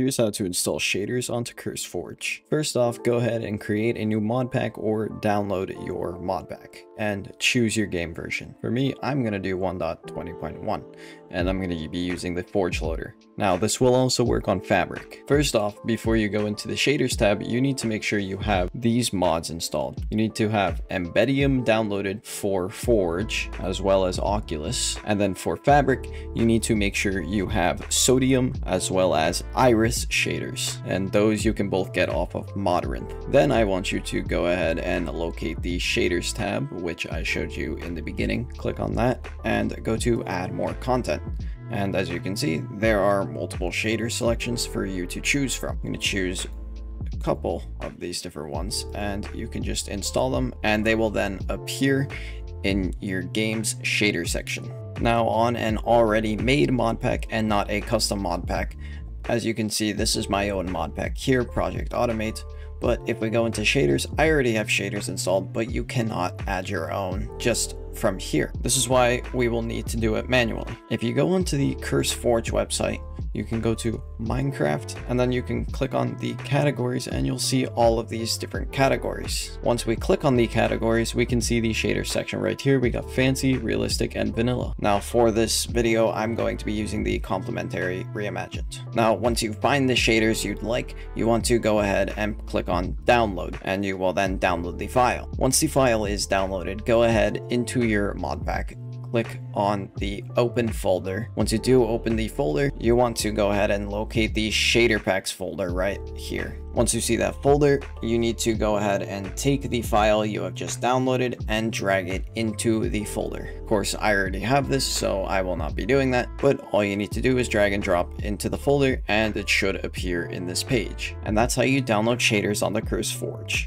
Here's how to install shaders onto CurseForge. First off, go ahead and create a new mod pack or download your mod pack and choose your game version. For me, I'm going to do 1.20.1 and I'm going to be using the Forge loader. Now, this will also work on Fabric. First off, before you go into the shaders tab, you need to make sure you have these mods installed. You need to have Embeddium downloaded for Forge as well as Oculus. And then for Fabric, you need to make sure you have Sodium as well as Iris shaders. And those you can both get off of Modrinth. Then I want you to go ahead and locate the shaders tab, which I showed you in the beginning. Click on that and go to add more content. And as you can see, there are multiple shader selections for you to choose from. I'm going to choose a couple of these different ones and you can just install them and they will then appear in your game's shader section. Now on an already made mod pack and not a custom mod pack, as you can see, this is my own mod pack here, Project Automate. But if we go into shaders, I already have shaders installed, but you cannot add your own just from here. This is why we will need to do it manually. If you go onto the CurseForge website, you can go to Minecraft and then you can click on the categories and you'll see all of these different categories. Once we click on the categories, we can see the shader section right here. We got fancy, realistic, and vanilla. Now for this video, I'm going to be using the complementary reimagined. Now, once you find the shaders you'd like, you want to go ahead and click on download and you will then download the file. Once the file is downloaded, go ahead into your mod pack click on the open folder. Once you do open the folder, you want to go ahead and locate the shader packs folder right here. Once you see that folder, you need to go ahead and take the file you have just downloaded and drag it into the folder. Of course, I already have this, so I will not be doing that, but all you need to do is drag and drop into the folder and it should appear in this page. And that's how you download shaders on the CurseForge.